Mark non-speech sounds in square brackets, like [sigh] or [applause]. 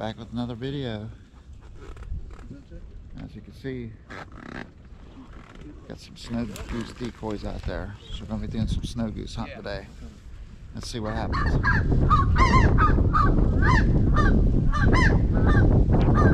Back with another video. As you can see, got some snow goose decoys out there. So we're gonna be doing some snow goose hunt today. Let's see what happens. [laughs]